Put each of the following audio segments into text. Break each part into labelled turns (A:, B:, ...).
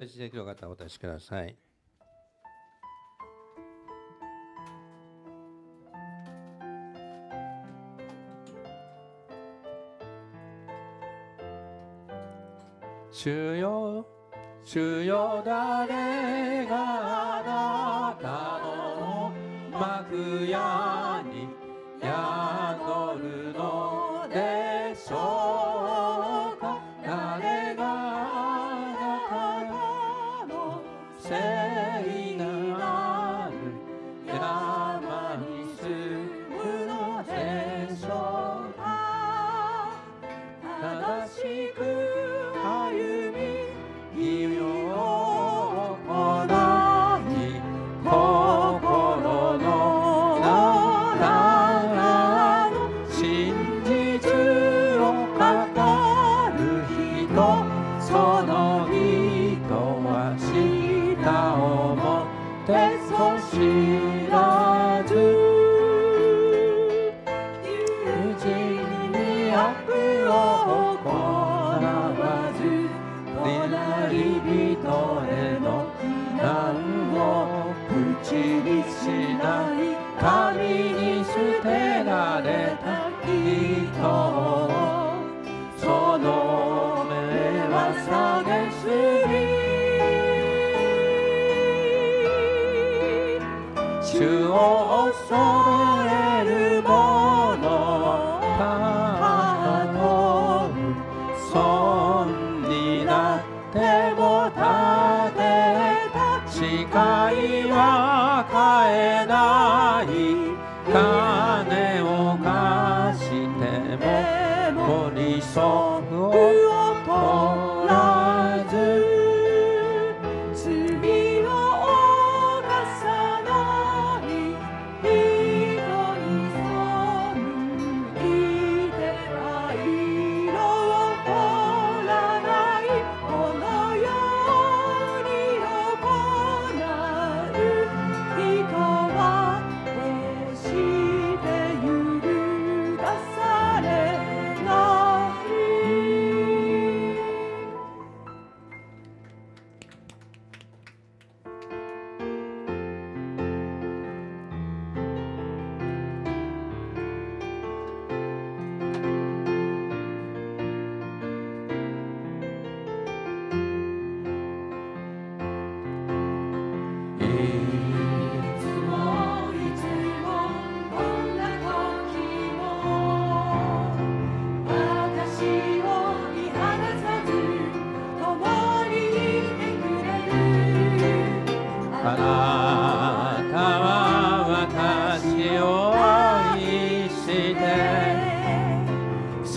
A: 立ちできる方お立ちください。主よ主よ誰があなたの幕屋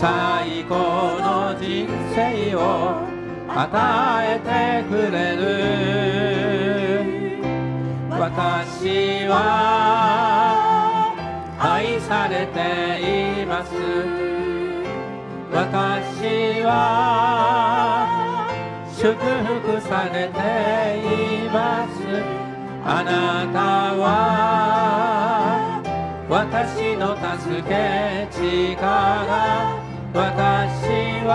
A: 最高の人生を与えてくれる。私は愛されています。私は祝福されています。あなたは私の助け力私は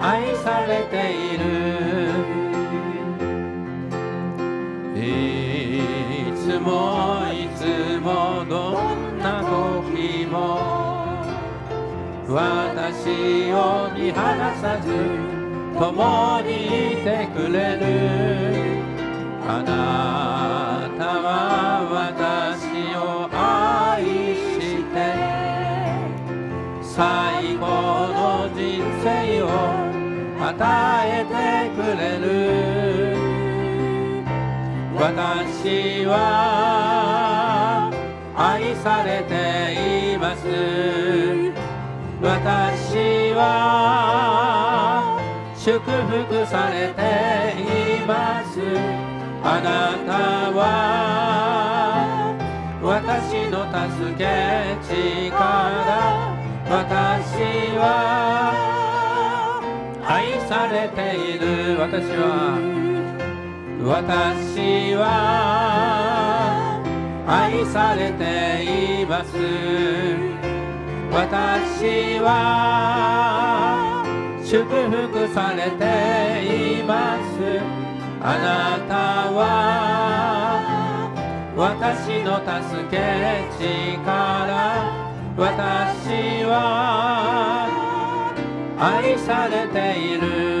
A: 愛されている。いつもいつもどんな時も私を見放さず共にいてくれる。あなたは私を愛して最高の人生を与えてくれる。私は愛されています。私は祝福されています。あなたは私の助け力私は愛されている私は。私は愛されています。私は祝福されています。あなたは私の助け力私は愛されている。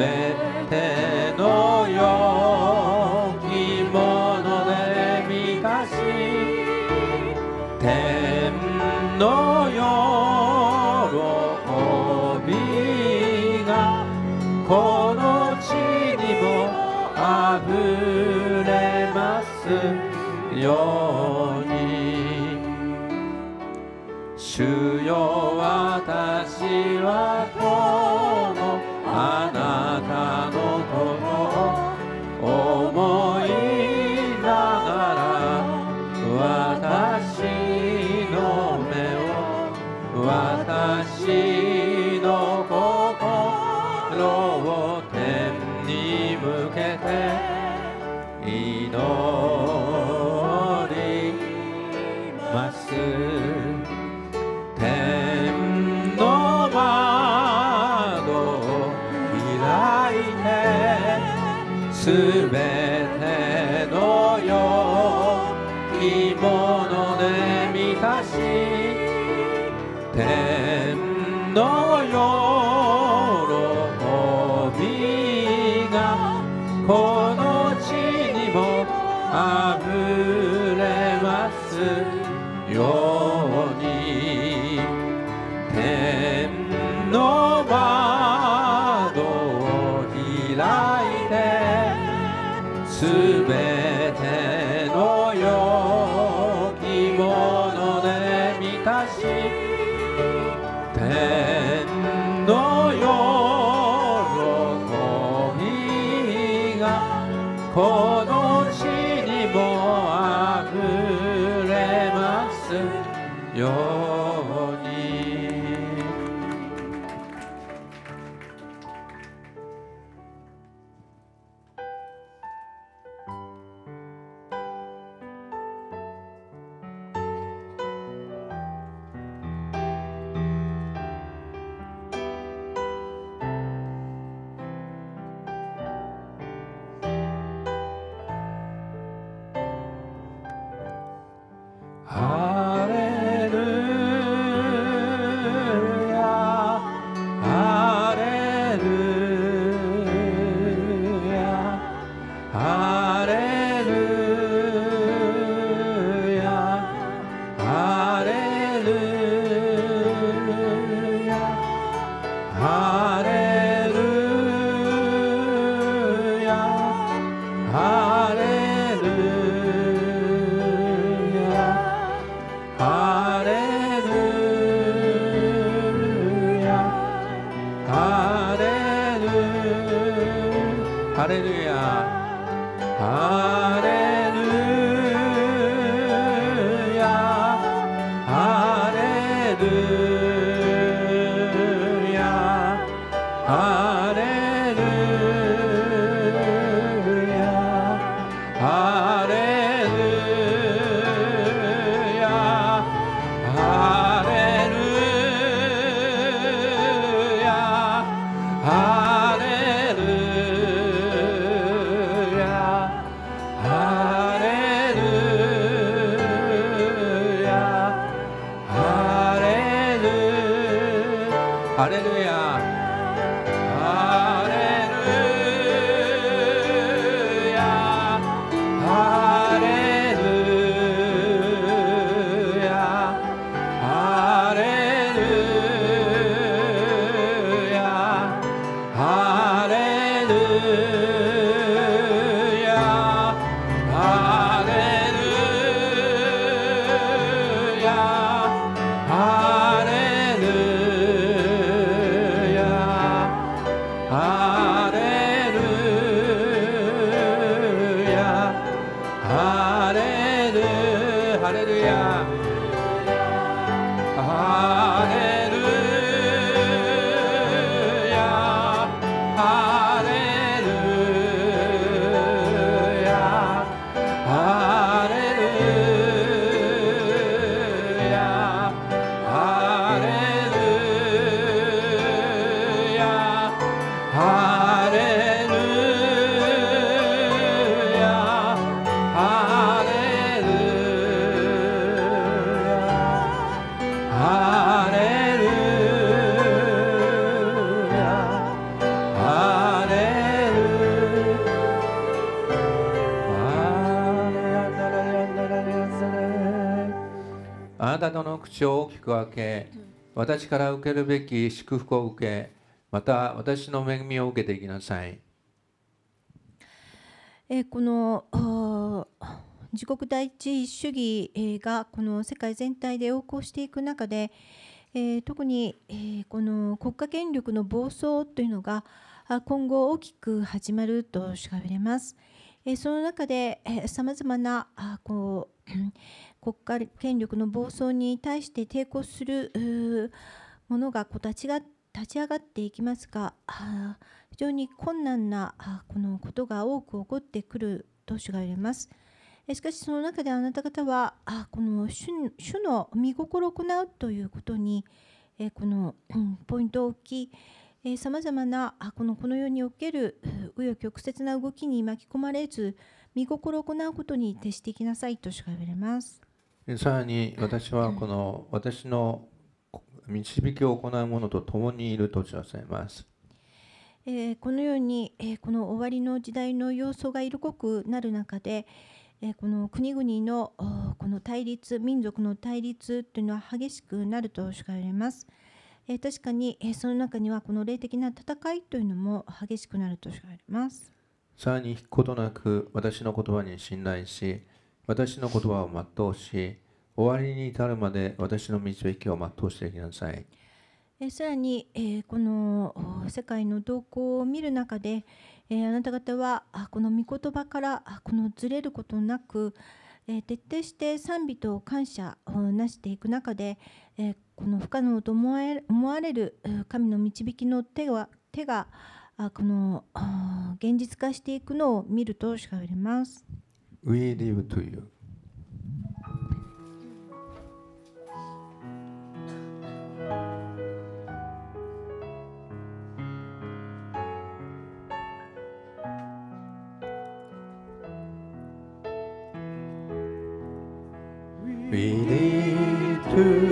A: べてのよきもので満たし天の喜びがこの地にもあふれます。ように主よ私は Good man. く開け、私から受けるべき祝福を受け、また私の恵みを受けていきなさい。
B: えこの自国第一主義がこの世界全体で横行していく中で、え特にえこの国家権力の暴走というのが今後大きく始まるとしか言われます。えその中でさまざまなこう国家権力の暴走に対して抵抗するものがこう立ちが立ち上がっていきますがあ非常に困難なあこのことが多く起こってくると主が言われます。えしかしその中であなた方はあこの主主の見心を行うということにえこのポイントを置きさまざまなあこのこの世における紆余曲折な動きに巻き込まれず見心を行うことに徹していきなさいと主が言われます。
A: さらに私はこの私の導きを行う者と共にいると知らされます。
B: えーこのように、えーこの終わりの時代の様相が色濃くなる中で、えーこの国々のこの対立民族の対立というのは激しくなるとしか言われます。えー確かに、えーその中にはこの霊的な戦いというのも激しくなるとしか言われます。
A: さらに引くことなく私の言葉に信頼し、私の言葉を全うし、終わりに至るまで私の導きを全うしていきなさい。
B: さらに、えこの世界の動向を見る中で、えあなた方はこの御言葉からこのずれることなく、え徹底して賛美と感謝をなしていく中で、えこの不可能と思われる神の導きの手は手がこの現実化していくのを見るとしか言われます。
A: We live to you.「We live to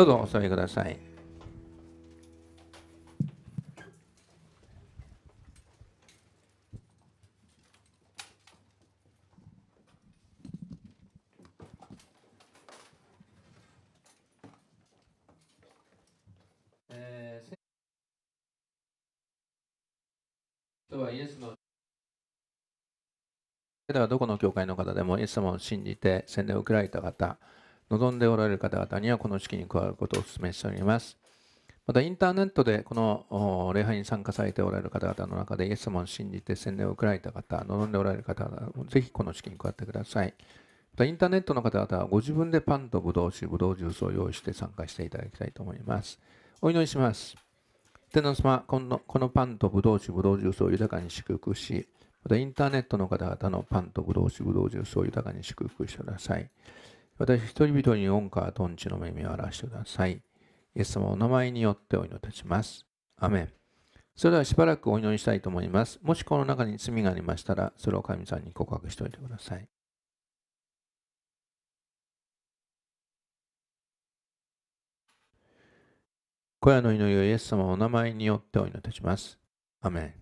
A: どうぞお座りください。イエスのではどこの教会の方でもイエス様を信じて洗礼を受けられた方望んでおられる方々にはこの式に加わることをお勧めしております。またインターネットでこの礼拝に参加されておられる方々の中でイエス様を信じて洗礼を受けられた方、望んでおられる方々もぜひこの式に加わってください。またインターネットの方々はご自分でパンとブドウ酒、ブドウジュースを用意して参加していただきたいと思います。お祈りします。天皇様この、このパンとブドウ酒、ブドウジュースを豊かに祝福し、またインターネットの方々のパンとブドウ酒、ブドウジュースを豊かに祝福してください。私一人々に恩川とんちの恵みを表してください。イエス様お名前によってお祈りいたします。アメン。それではしばらくお祈りしたいと思います。もしこの中に罪がありましたら、それを神さんに告白しておいてください。小屋の祈りをイエス様お名前によってお祈りいたします。アメン。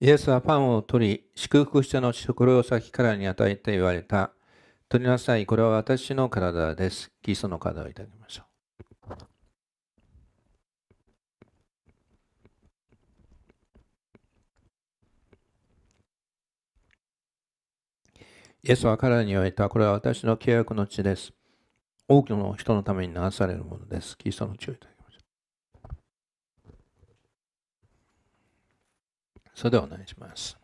A: イエスはパンを取り、祝福してのこれを先からに与えて言われた。取りなさい、これは私の体です。キリストの体をいただきましょう。イエスは彼らに言われた。これは私の契約の血です。多くの人のために流されるものです。キリストの血をいただきましょう。それではお願いします。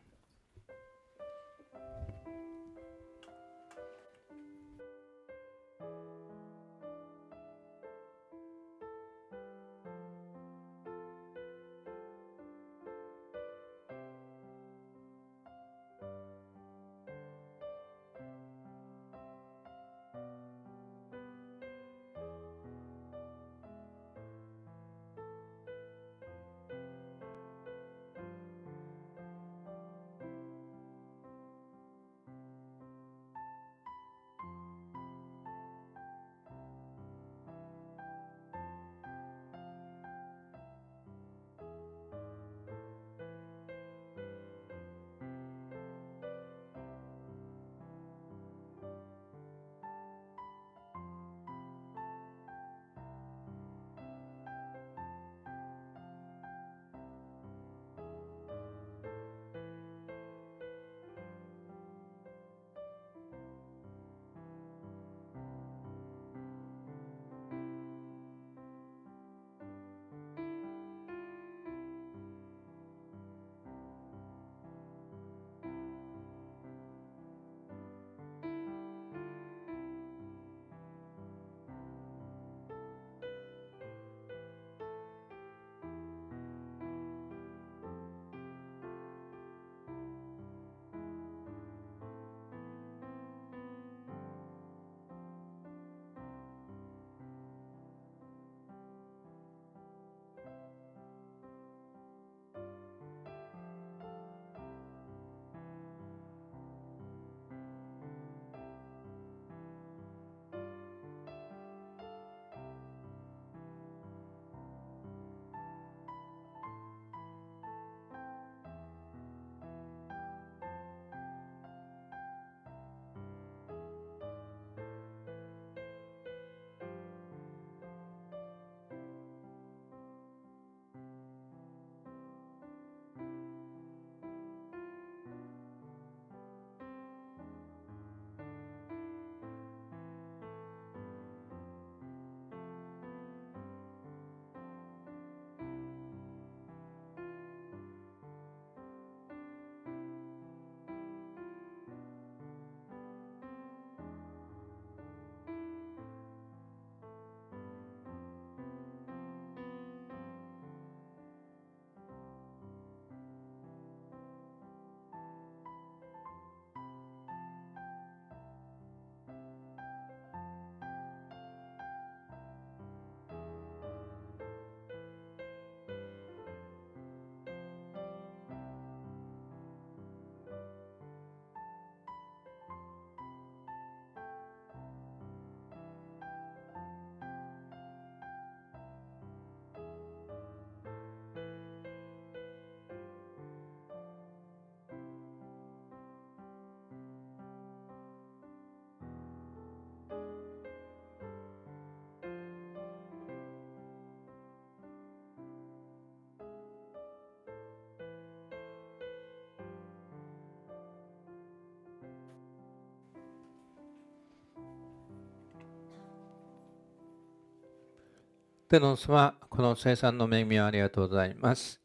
A: 天の様、この生産の恵みをありがとうございます。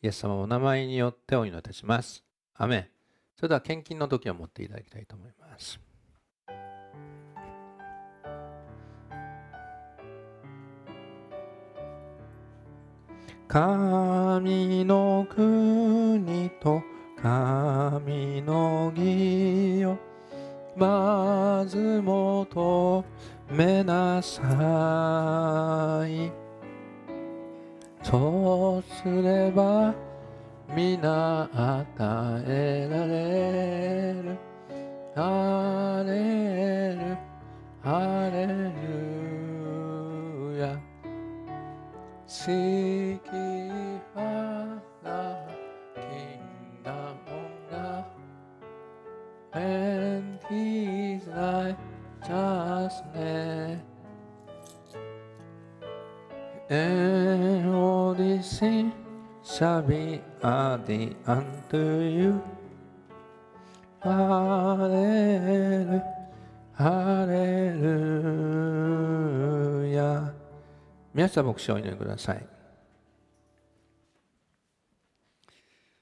A: イエス様お名前によってお祈りいたします。アメン。それでは献金の時を持っていただきたいと思います。神の国と神の義よまず求めなさい。そうすれば皆与えられる。ハレルハレルヤ。Shall be added unto you. Hallelujah. Hallelujah. 皆さん牧師をお祈りください。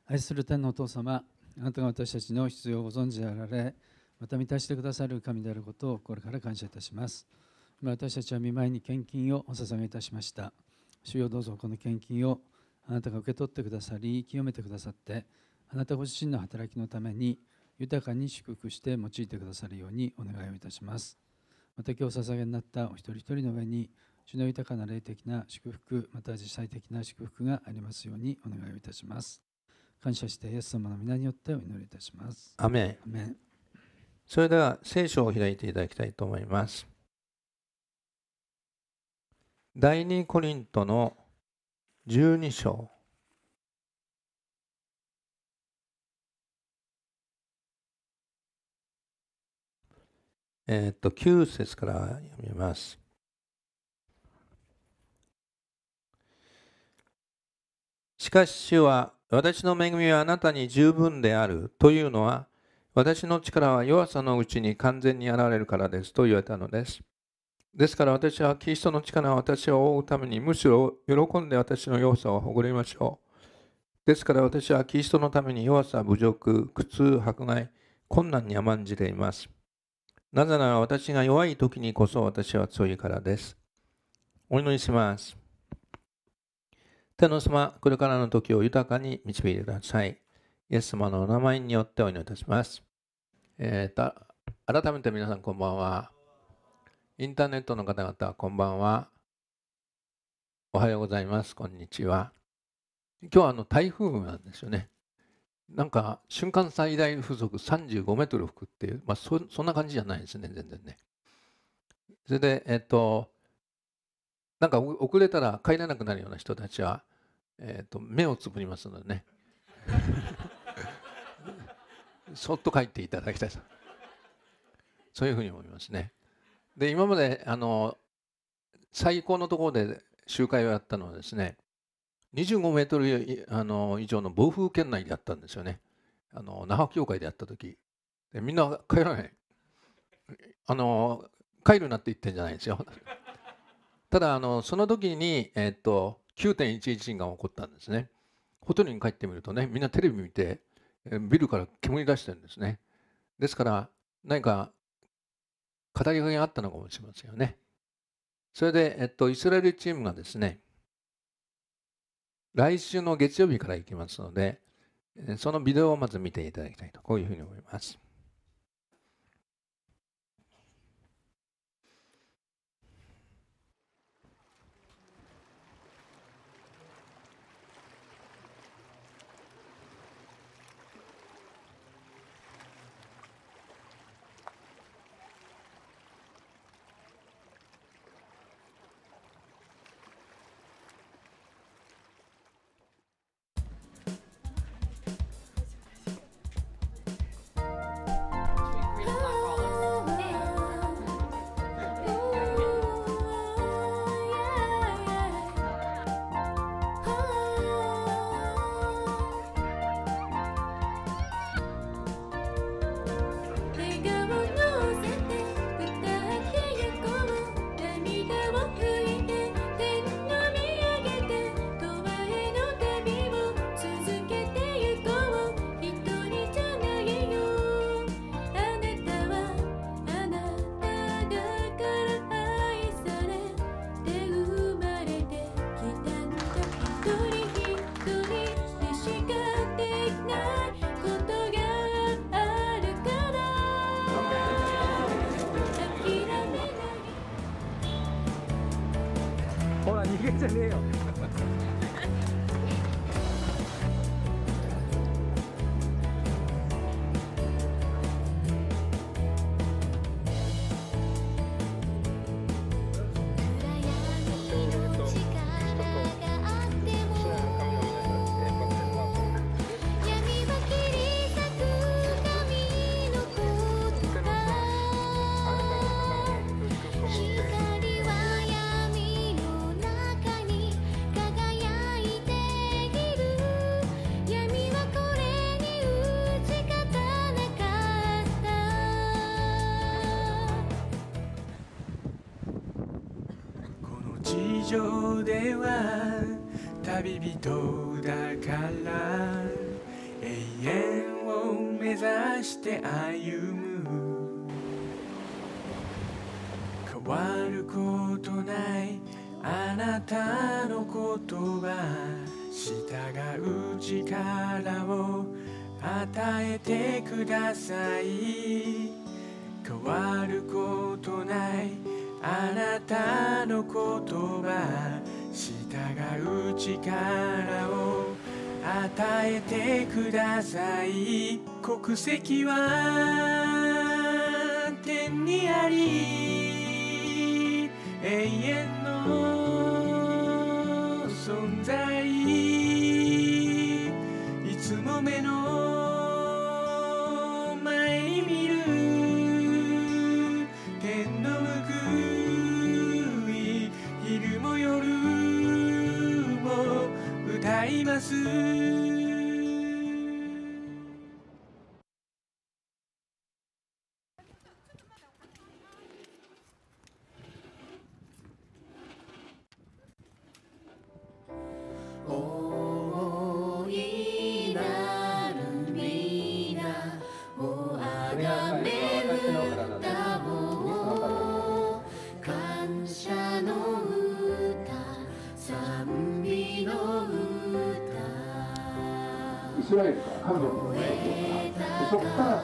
C: 愛する天のお父様、あなたが私たちの必要をご存知であられ、また満たしてくださる神であることをこれから感謝いたします。今私たちは見舞いに献金をお捧げいたしました。主よどうぞこの献金をあなたが受け取ってくださり、清めてくださって、あなたご自身の働きのために豊かに祝福して用いてくださるようにお願いをいたします。また今日捧げになったお一人一人の上に、主の豊かな霊的な祝福、また実際的な祝福がありますようにお願いをいたします。感謝してイエス様の皆によってお祈りいたします。
A: アメン。それでは聖書を開いていただきたいと思います。第2コリントの12章。えっと、9節から読みます。しかし主は私の恵みはあなたに十分であるというのは私の力は弱さのうちに完全に現れるからですと言われたのです。ですから私はキリストの力を私を覆うためにむしろ喜んで私の弱さを誇りましょう。ですから私はキリストのために弱さ、侮辱、苦痛、迫害、困難に甘んじています。なぜなら私が弱い時にこそ私は強いからです。お祈りします。天の様、これからの時を豊かに導いてください。イエス様のお名前によってお祈りいたします。えー、改めて皆さんこんばんは。インターネットの方々こんばんは。おはようございます。こんにちは。今日はあの台風なんですよね。なんか瞬間最大風速35メートル吹くっていう、まあそそんな感じじゃないですね、全然ね。それで、えっと、なんか遅れたら帰れなくなるような人たちは、えっと、目をつぶりますのでね。そっと帰っていただきたい。そういうふうに思いますね。で、今まであの最高のところで集会をやったのはですね、25メートルあの以上の暴風圏内でやったんですよね。あの那覇教会でやった時でみんな帰らない。あの帰るなって言ってんじゃないですよ。ただあのその時に、えっと9.11が起こったんですね。ホテルに帰ってみるとね、みんなテレビ見て、ビルから煙出してるんですね。ですから、何か語りかけがあったのかもしれませんよね。それで、えっと、イスラエルチームがですね、来週の月曜日から行きますので、そのビデオをまず見ていただきたいと、こういうふうに思います。
D: ほら逃げん
E: なたの言葉従う力を与えてください。変わることないあなたの言葉従う力を与えてください。国籍は天にあり。永遠の在いつも目の前に見る天の報い昼も夜も歌います
F: イスラエルから神の国をでそ